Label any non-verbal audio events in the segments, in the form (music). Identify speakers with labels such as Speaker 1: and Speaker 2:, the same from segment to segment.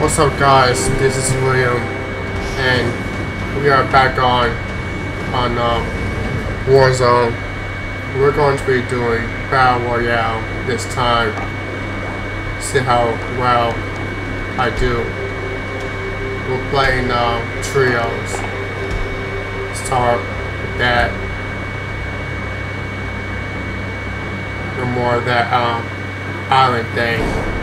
Speaker 1: What's up guys, this is William and we are back on on um, Warzone. We're going to be doing Battle Royale this time. See how well I do. We're playing um, trios. Start with that. No more of that um, island thing.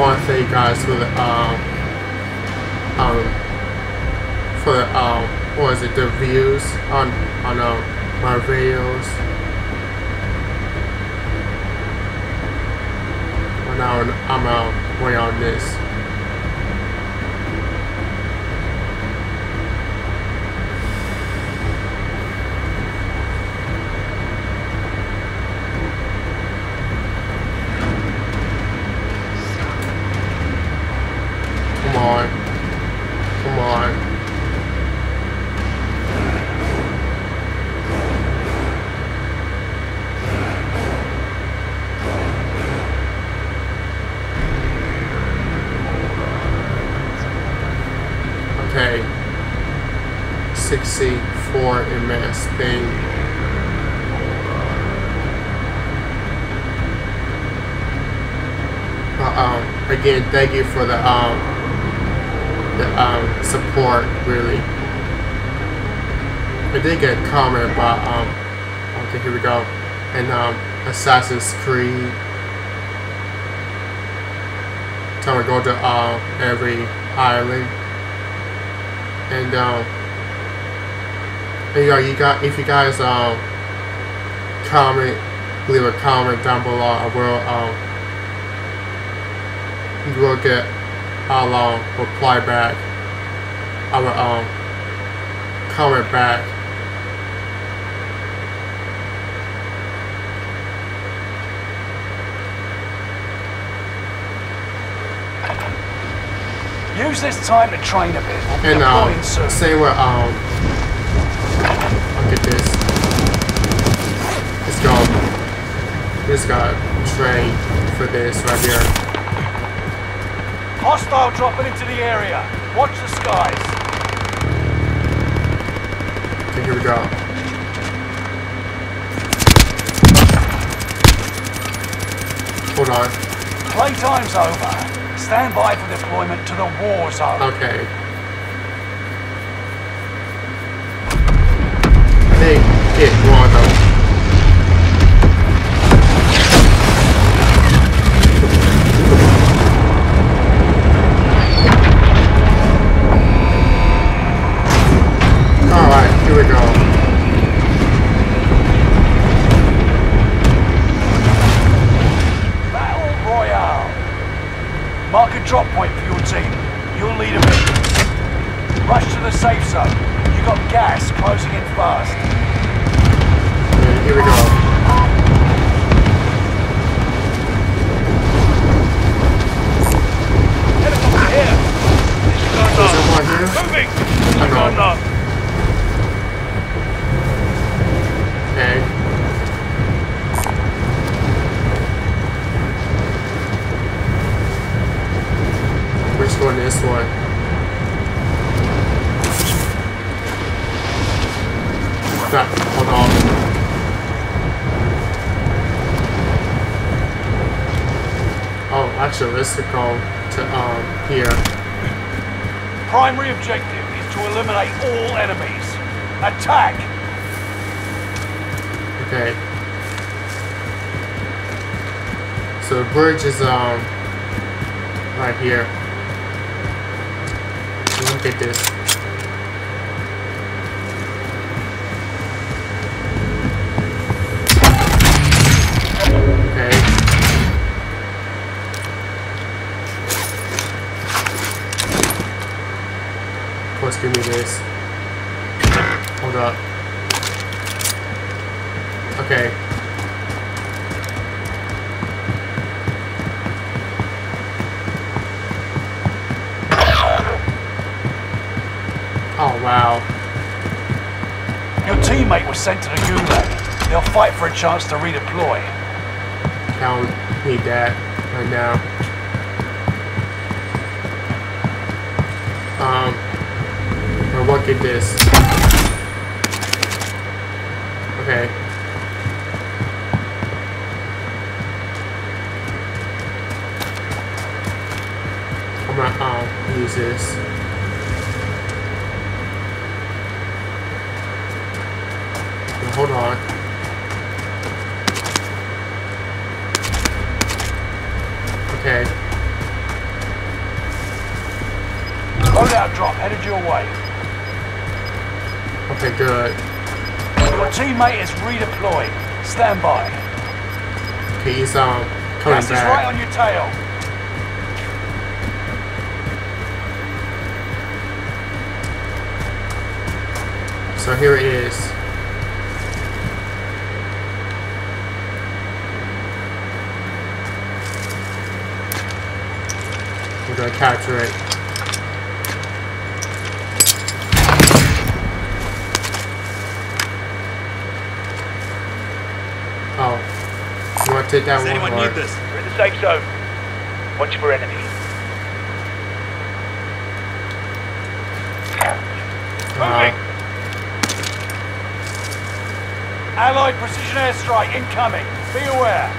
Speaker 1: want to thank you guys for the um um for the um what is it the views on on uh, my videos. Well, now I'm uh, way on this. Okay. 64 MS thing. Again, thank you for the, um, um, support, really. I did get a comment um, okay, here we go. And, um, Assassin's Creed. Tell me go to, uh, every island and um, and, you know, you got if you guys um comment, leave a comment down below. I will um you will get I'll um reply back. Will um comment back.
Speaker 2: Use this time to train a bit. We'll
Speaker 1: and um, say what um, look at this. This guy, this guy train for this right here.
Speaker 2: Hostile dropping into the area. Watch the skies.
Speaker 1: Okay, here we go. Hold on.
Speaker 2: Playtime's over. Stand by for deployment to the war zone.
Speaker 1: Okay. Get war though. Here. Look at this. Okay. Give me this. Hold up. Okay. Wow.
Speaker 2: Your teammate was sent to the Gulag. They'll fight for a chance to redeploy.
Speaker 1: I don't need that right now. Um, or what get this? Okay. I'm gonna um, use this. Okay, good.
Speaker 2: Your teammate is redeployed. Stand by.
Speaker 1: Okay, he's um coming
Speaker 2: Gas is right on your tail.
Speaker 1: So here it is. We're gonna capture it. Oh. You wanna take that
Speaker 3: Does
Speaker 1: one
Speaker 3: anyone
Speaker 1: or-
Speaker 3: need this?
Speaker 2: We're in the safe zone. Watch for enemy.
Speaker 1: Uh,
Speaker 2: Allied precision airstrike incoming. Be aware.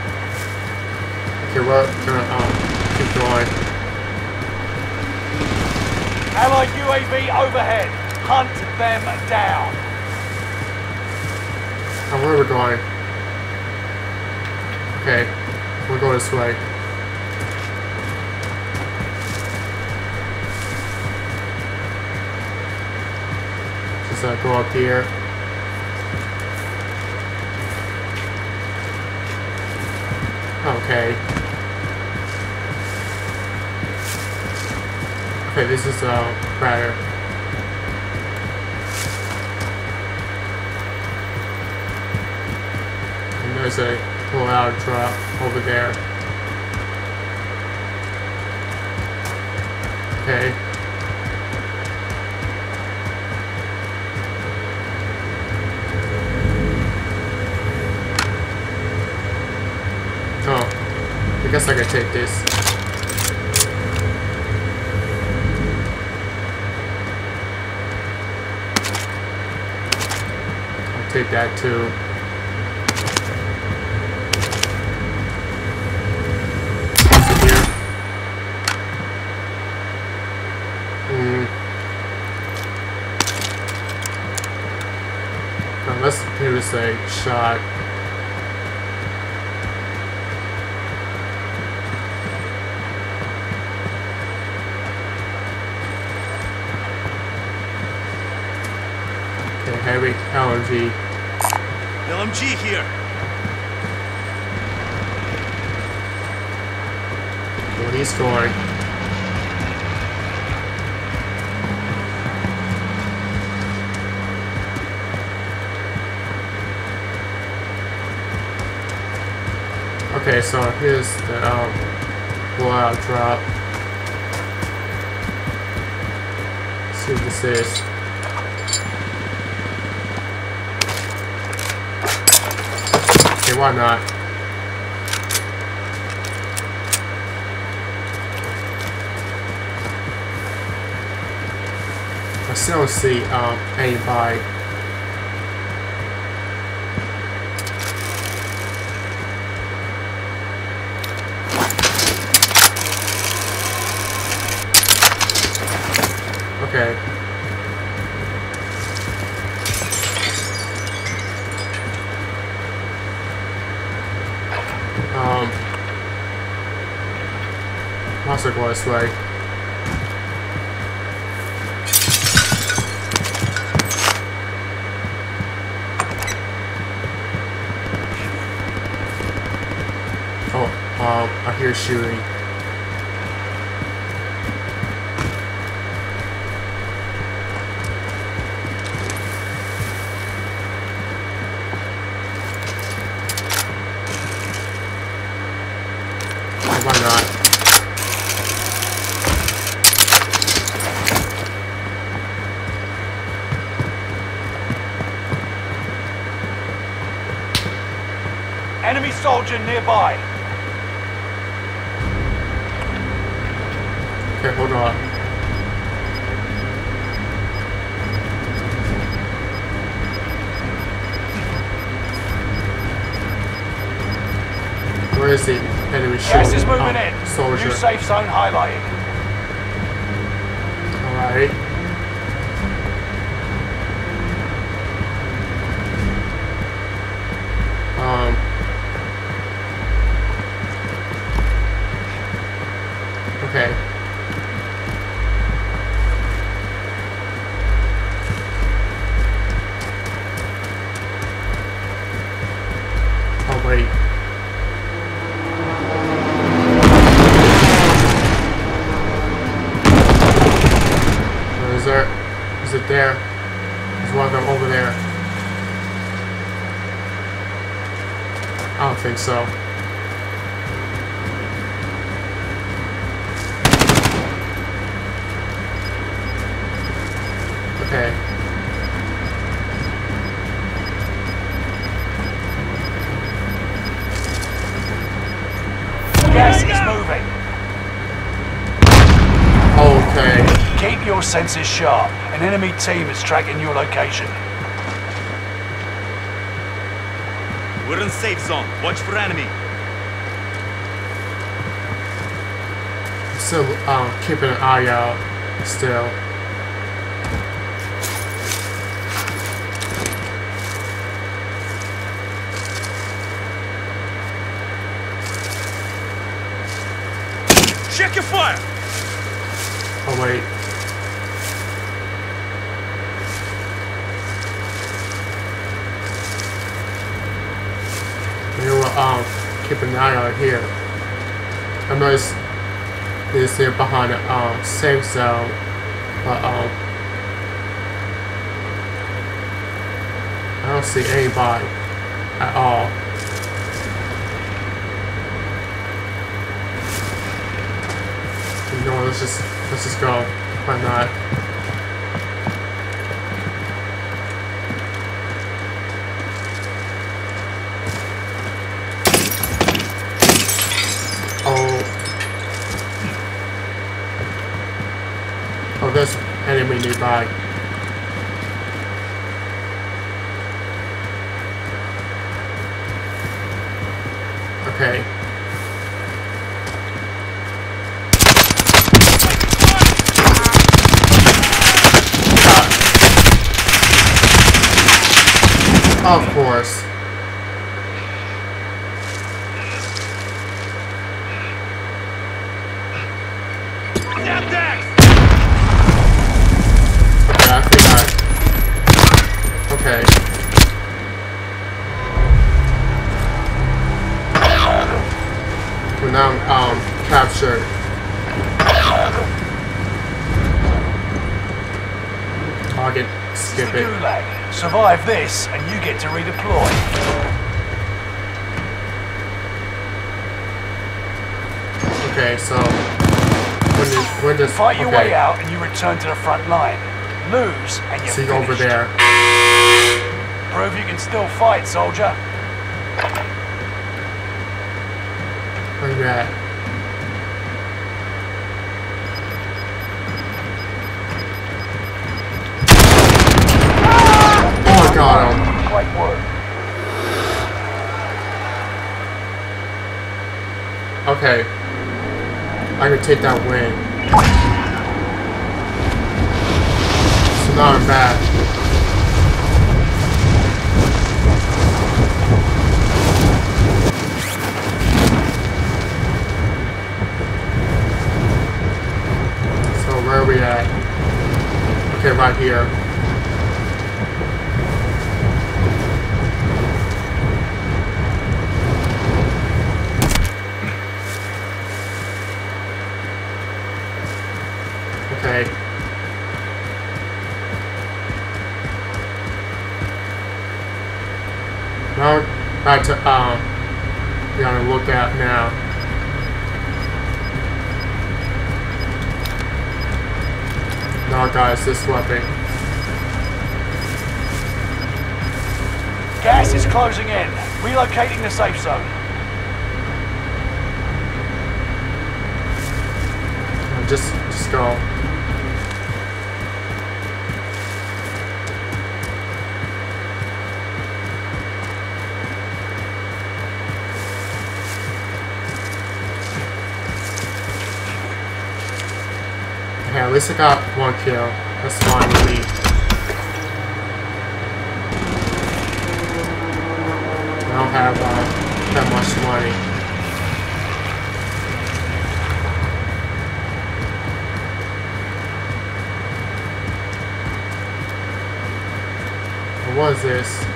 Speaker 1: okay, we're gonna um keep going.
Speaker 2: Allied UAV overhead. Hunt them down.
Speaker 1: Oh, where are we going? Okay, we'll go this way. Just uh, go up here. Okay. Okay, this is a uh. And there's a pull-out a drop over there. Okay. Oh, I guess I could take this. I'll take that too. Is it here? Hmm. Was shot. Okay, heavy LMG.
Speaker 3: LMG here.
Speaker 1: Well, he's going. Okay, so here's the um, loadout drop. Let's see what this is. Okay, why not? I still don't see um, anybody. Okay. Um. Must go this way. Oh, um, I hear shooting. Why not?
Speaker 2: Soldier nearby.
Speaker 1: Okay, hold on. Where is the enemy
Speaker 2: Gas is moving
Speaker 1: Oh,
Speaker 2: in.
Speaker 1: Soldier.
Speaker 2: New safe zone highlighted.
Speaker 1: Alright. Um. Okay. Oh wait. Or is there? Is it there? There's one of them over there. I don't think so. Okay.
Speaker 2: Gas is moving.
Speaker 1: Okay.
Speaker 2: Keep your senses sharp. An enemy team is tracking your location.
Speaker 3: We're in safe zone. Watch for enemy.
Speaker 1: Still um keeping an eye out still.
Speaker 3: Check your fire.
Speaker 1: Oh wait. You know what, um, keep an eye out here. I noticed this here behind the um safe zone, but um I don't see anybody at all. You know what, let's just let's just go. Why not? Oh. Oh, there's enemy nearby. Okay. Of course.
Speaker 3: That.
Speaker 1: Okay, I... Okay. We're now, um, captured. Target, skip it.
Speaker 2: Gulag. Survive this, and you get to redeploy.
Speaker 1: Okay, so... When does...
Speaker 2: Fight your
Speaker 1: okay.
Speaker 2: way out, and you return to the front line. Lose, and you're
Speaker 1: See you over there.
Speaker 2: Prove you can still fight, soldier.
Speaker 1: Where you at? Oh, I got him.
Speaker 2: Great work.
Speaker 1: Okay. I can take that win. So now I'm. So where are we at? Okay, right here. Okay. Back to um be on the lookout now. Now guys, this weapon.
Speaker 2: Gas is closing in. Relocating the safe zone.
Speaker 1: Just, just go. At least I got one kill. That's fine with me. I don't have uh, that much money. What was this?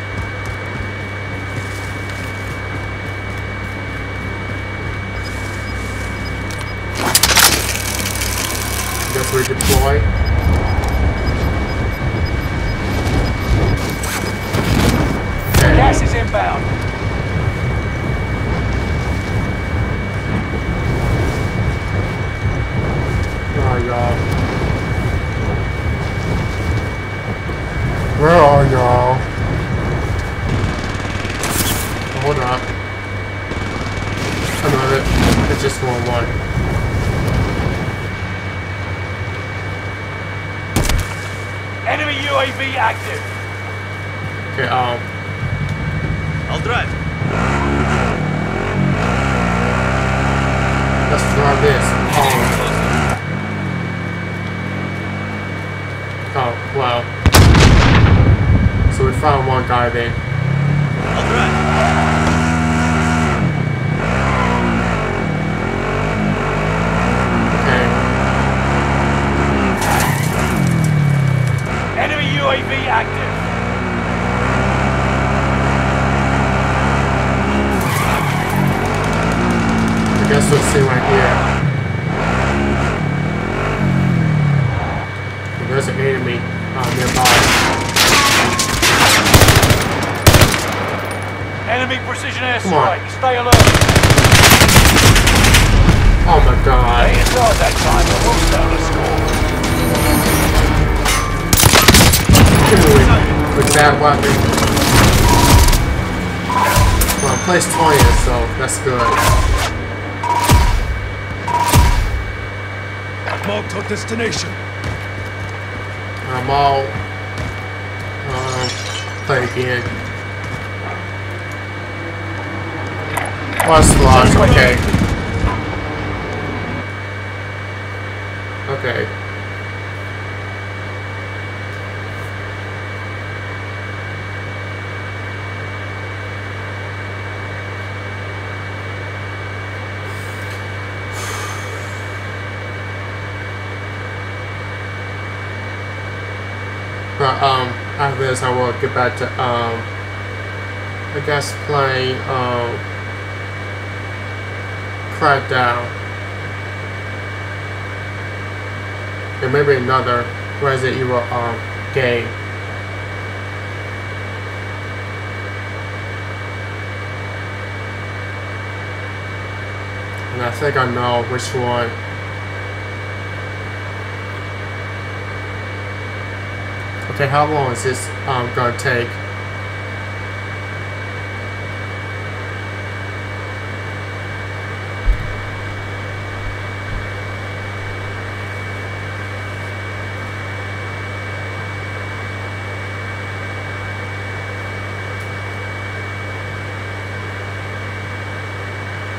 Speaker 1: Guess we deploy.
Speaker 2: Gas is inbound.
Speaker 1: Oh god. Where are y'all? Hold up. I know it. It's just one one.
Speaker 2: Enemy UAV active.
Speaker 1: Okay, um,
Speaker 3: I'll drive.
Speaker 1: let's try this. Oh, oh, wow. So we found one guy then. See right here. There's an enemy uh, nearby.
Speaker 2: Enemy precision airstrike. Stay alert.
Speaker 1: Oh my god.
Speaker 2: They inside that time, but we'll settle the score.
Speaker 1: Hit me with, with that weapon. Well, place 20, so that's good.
Speaker 4: Marked our destination.
Speaker 1: I'm all play again. Plus. Okay. But um, after this, I will get back to um, I guess playing um, Crackdown, and maybe another Resident Evil um game. And I think I know which one. Okay, how long is this um, gonna take?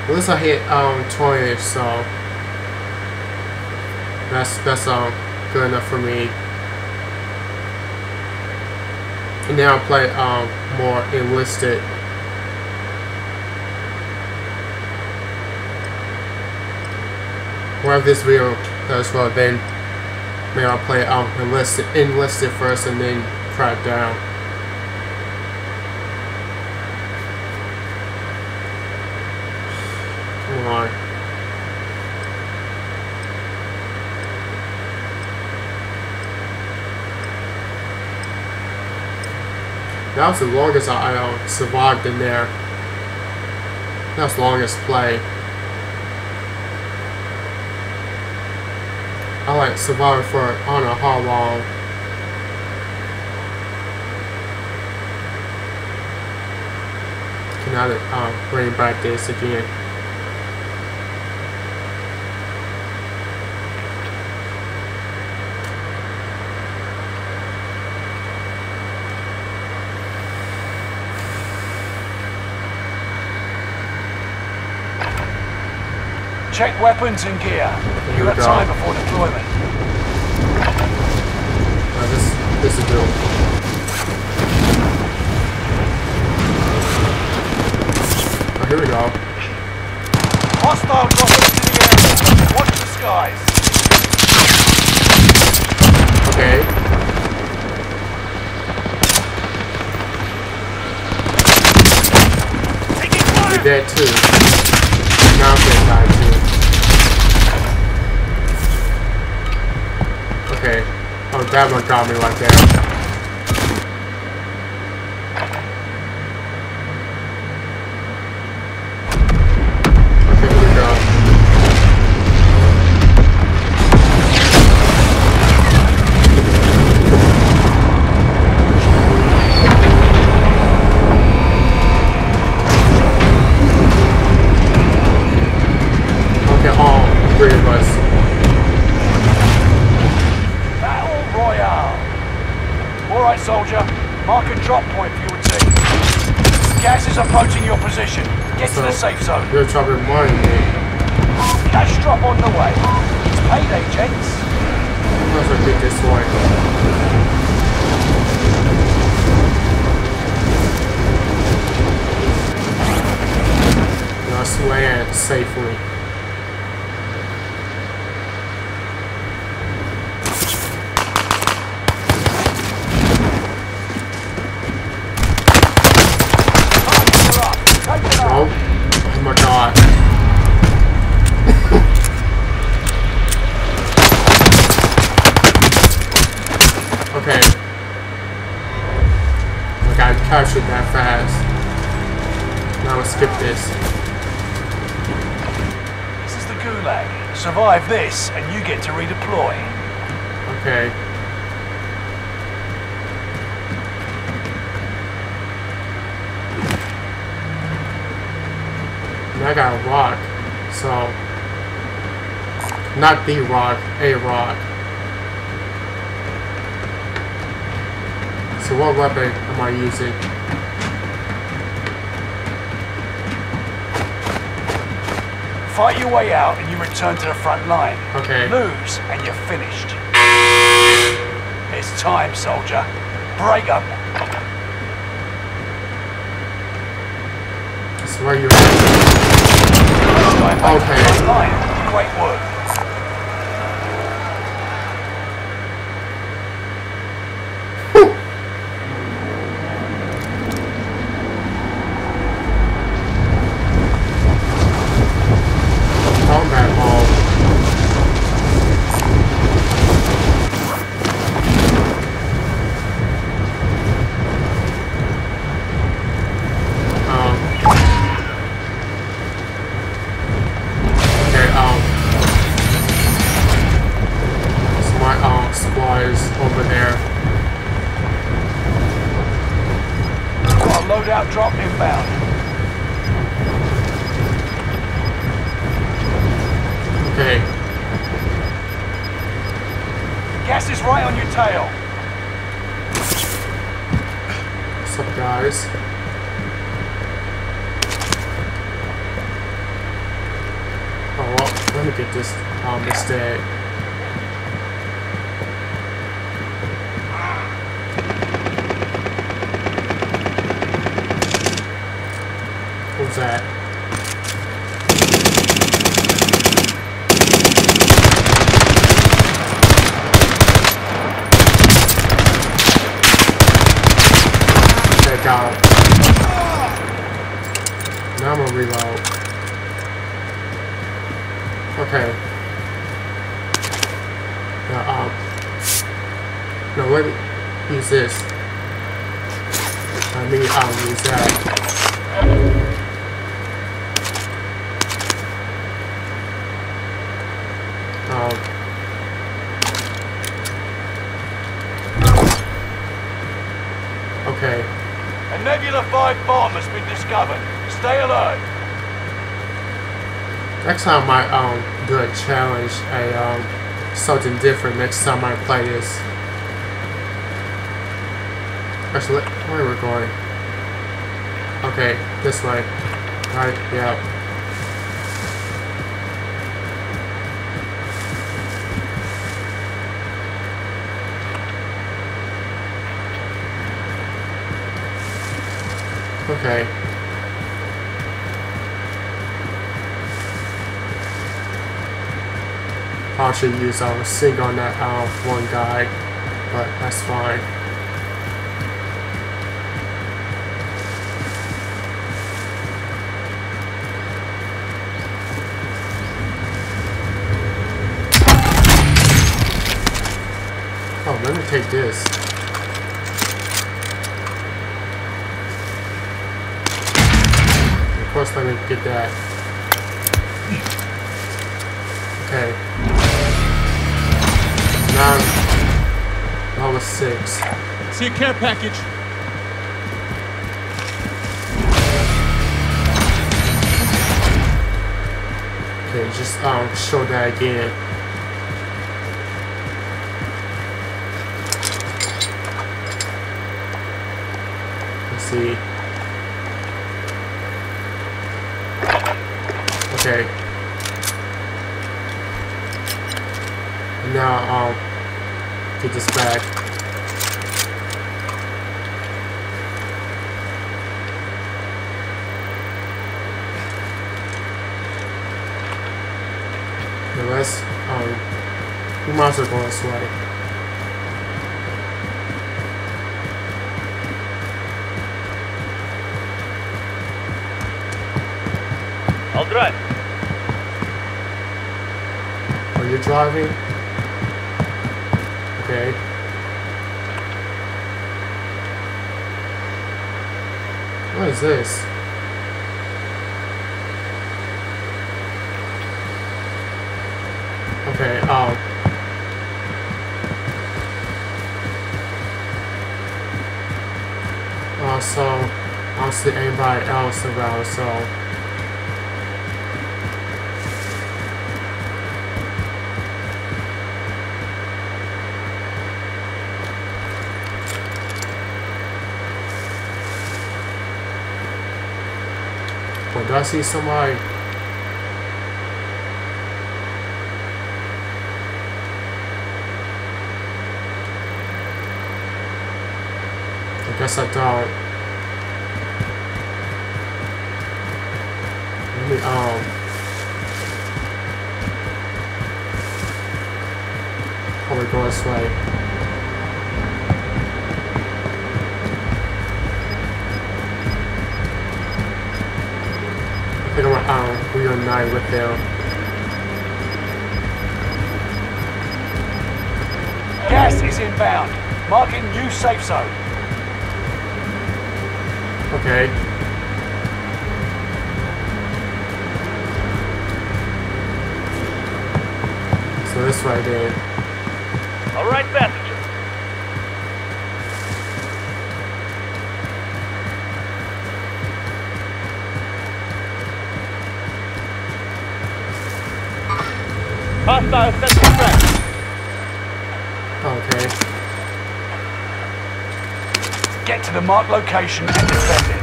Speaker 1: At least I hit um 20, so that's that's um good enough for me. And now I'll play um more enlisted. Wherever this video does well, then maybe I'll play um enlisted enlisted first and then crack down. Come on. That was the longest I, I uh, survived in there. That was the longest play. I like survived for I don't know how long. cannot um, bring back this again.
Speaker 2: Check weapons and gear. You got time before deployment.
Speaker 1: Uh, this this is dope. Oh, here we go.
Speaker 2: Hostile dropping into the area. Watch the skies.
Speaker 1: Okay.
Speaker 3: Taking
Speaker 1: You're
Speaker 3: fire!
Speaker 1: dead too. Now I'm gonna Okay. Oh, that one got me like there.
Speaker 2: Approaching your position. Get to the safe zone.
Speaker 1: You're trouble money.
Speaker 2: Cash drop on the way. It's payday, gents.
Speaker 1: Let's repeat this one. Let's land safely.
Speaker 2: Targets are
Speaker 1: Captured that fast. Now let's skip this.
Speaker 2: This is the Gulag. Survive this, and you get to redeploy.
Speaker 1: Okay. I got a rock, so not the rock, a rock. So what weapon am I using?
Speaker 2: Fight your way out, and you return to the front line.
Speaker 1: Okay.
Speaker 2: Lose, and you're finished. It's time, soldier. Break up.
Speaker 1: That's where you're at. Okay.
Speaker 2: Great work. Your tail.
Speaker 1: What's up, guys? Oh, well, let me get this um, instead. What's that? Now I'm gonna reload. Okay. Now, um. No, let me use this. Next time I um do a challenge, a um something different next time I play this. Actually, where we're we going? Okay, this way. Right, yeah. Okay. I should use our Sig on that um, one guy, but that's fine. Oh, let me take this. Of course, let me get that. Okay. Six.
Speaker 4: See a care package.
Speaker 1: Okay, just um show that again. Let's see. Okay. Now um get this back. The rest, um, we might as well go this way.
Speaker 3: I'll drive.
Speaker 1: Oh, Are you driving? Okay. What is this? See anybody else around, so. But do I see somebody? I guess I don't. Um... Probably go this way. I think I'm gonna um, reunite with them.
Speaker 2: Gas is inbound. Marking new safe zone.
Speaker 1: Okay. This way then.
Speaker 3: All right, passenger. Hostile track.
Speaker 1: Okay.
Speaker 2: Get to the marked location and defend it.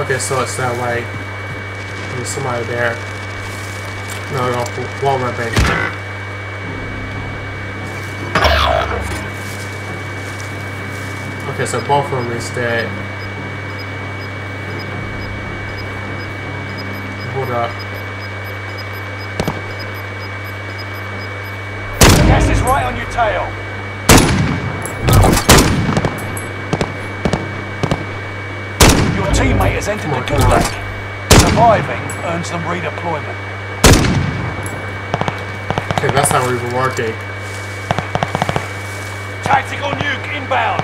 Speaker 1: Okay, so it's that way. There's somebody there. No, no, Walmart bank. Okay, so both of them is dead. Hold up.
Speaker 2: Gas is right on your tail. Your teammate has entered
Speaker 1: Oh
Speaker 2: the
Speaker 1: God.
Speaker 2: gulag. Surviving earns them redeployment.
Speaker 1: Okay, that's not even working.
Speaker 2: Tactical nuke inbound.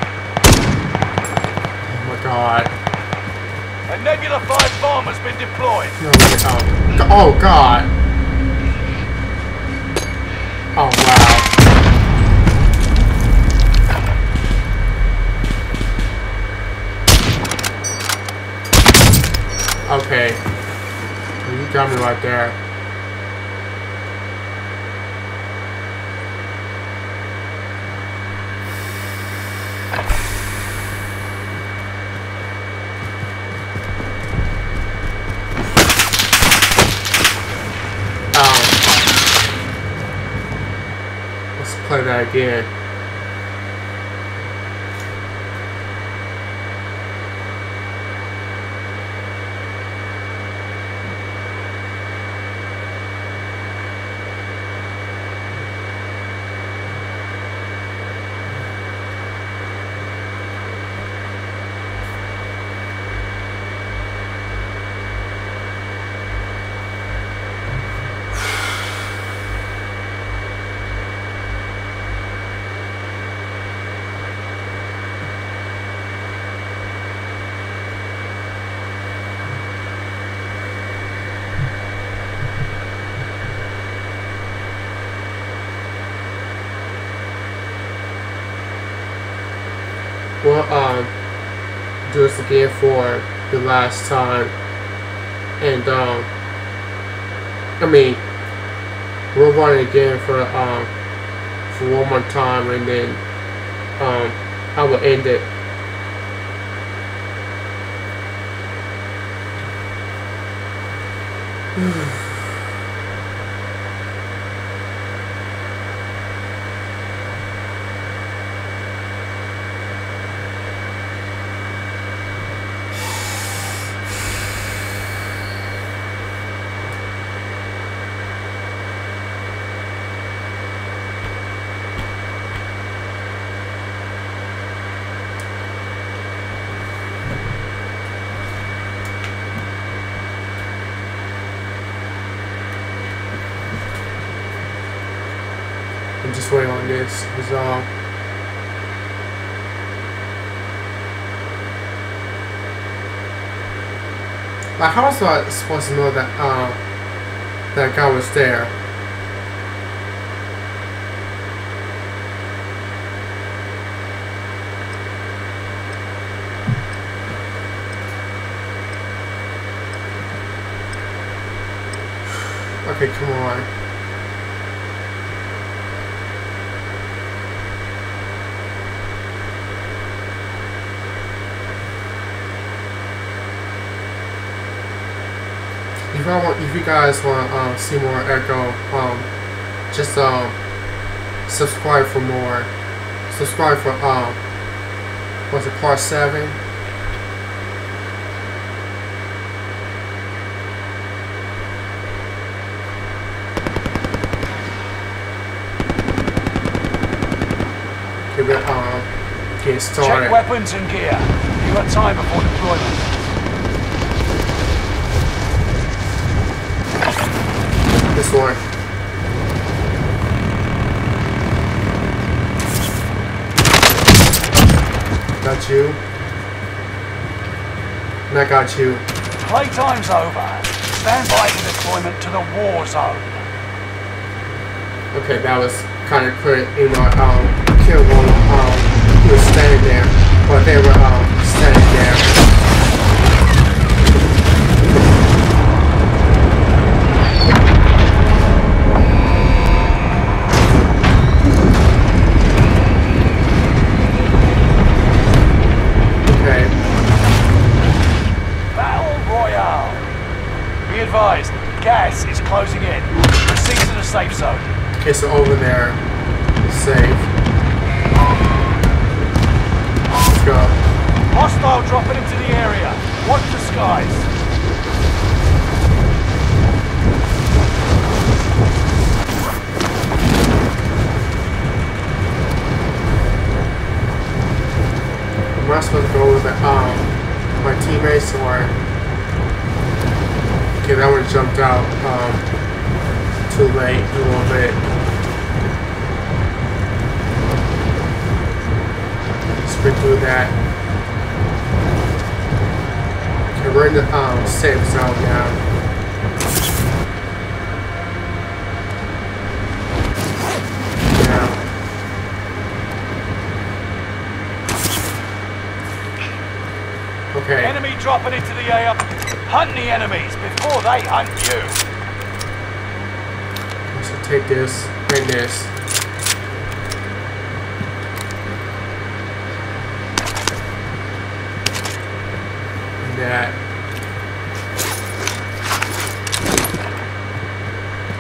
Speaker 1: Oh my god.
Speaker 2: A Nebula 5 bomb has been deployed.
Speaker 1: No, oh, oh god. Oh wow. Okay. You got me right there. Let's play We'll um do this again for the last time, and um, I mean, we'll run it again for um for one more time, and then um I will end it. I'm (sighs) (sighs) just waiting on this. Is um. Like, how was I supposed to know that um that guy was there? (sighs) Okay, come on. If I want, if you guys want to um, see more Echo, um, just um, subscribe for more. Subscribe for um, what's it, part seven? Give but um, get
Speaker 2: Check weapons and gear. You got time before deployment.
Speaker 1: One. Got you. And I got you.
Speaker 2: Playtime's over. Stand by for deployment to the war zone.
Speaker 1: Okay, that was kind of clear. You know, um, killed one. Um, he was standing there, but they were um so over there, safe. Let's go.
Speaker 2: Hostile dropping into the area. Watch the skies.
Speaker 1: I'm I supposed to go with um my teammates or okay that one jumped out um too late a little bit. Through that. Okay, we're in the um safe zone now. Yeah. Okay.
Speaker 2: Enemy dropping into the air. Hunt the enemies before they hunt you.
Speaker 1: So take this and this. And that.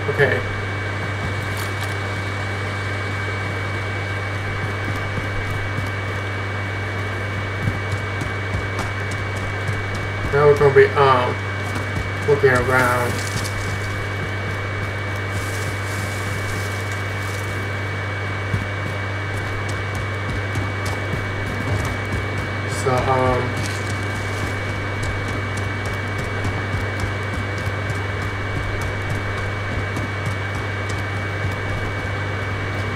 Speaker 1: Okay. Now we're gonna be um looking around. So um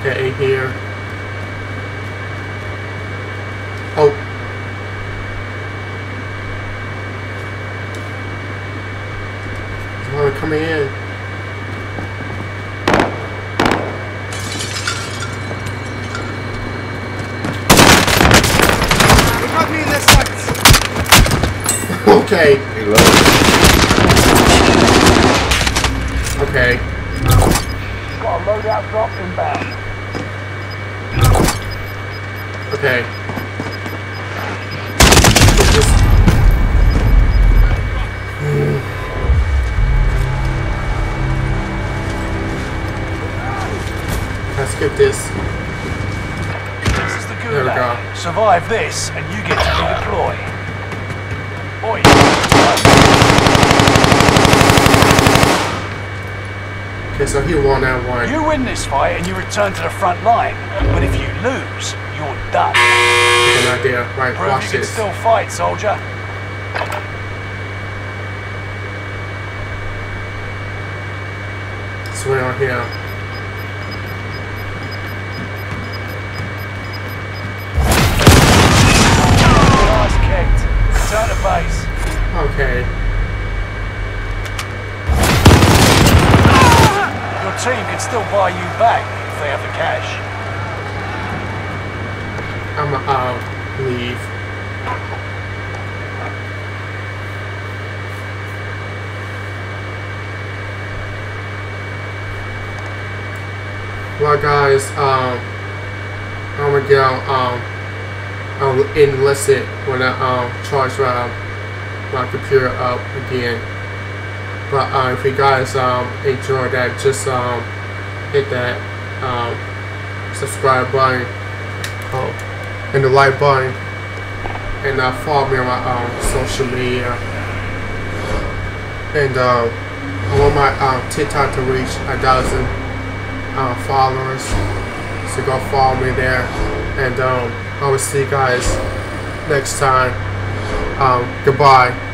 Speaker 1: get in here. Oh. Someone coming in.
Speaker 3: They got me in their sights.
Speaker 1: Okay. Okay.
Speaker 2: Got a loadout drop inbound.
Speaker 1: Okay. Let's get this.
Speaker 2: This is the good
Speaker 1: There we go.
Speaker 2: Survive this, and you
Speaker 1: so he won that one.
Speaker 2: You win this fight and you return to the front line. But if you lose, you're done.
Speaker 1: Good idea. Right,
Speaker 2: Prove
Speaker 1: watch
Speaker 2: you can still fight, soldier.
Speaker 1: Swing on here.
Speaker 2: Nice kicked. Return to base.
Speaker 1: Okay.
Speaker 2: Team can still buy you back if they have the cash.
Speaker 1: I'ma uh leave. Well guys, um I'm gonna go um I'll enlist it when I um charge my my computer up again. But uh, if you guys um enjoyed that just um hit that um subscribe button oh, and the like button and uh, follow me on my um, social media. And uh, I want my um, TikTok to reach a thousand uh, followers. So go follow me there. And um, I will see you guys next time. Um, goodbye